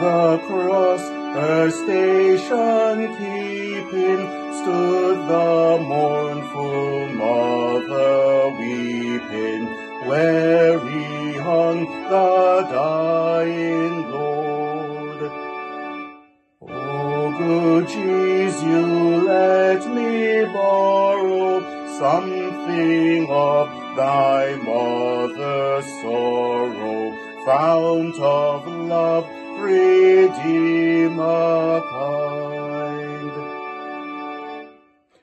the cross, her station keeping, stood the mournful mother weeping, where he hung the dying Lord. Oh, good Jesus, you let me borrow something of thy mother's sorrow, fount of love, Redeemer kind.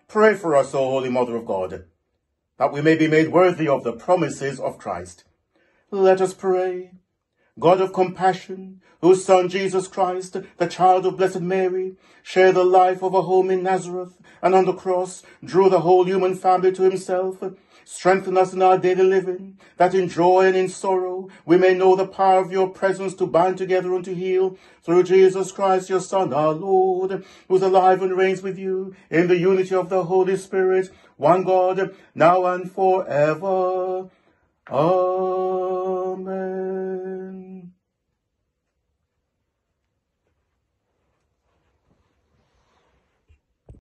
Pray for us, O Holy Mother of God, that we may be made worthy of the promises of Christ. Let us pray. God of compassion, whose Son Jesus Christ, the child of Blessed Mary, shared the life of a home in Nazareth, and on the cross drew the whole human family to himself, strengthen us in our daily living, that in joy and in sorrow we may know the power of your presence to bind together and to heal, through Jesus Christ, your Son, our Lord, who is alive and reigns with you in the unity of the Holy Spirit, one God, now and forever. Amen.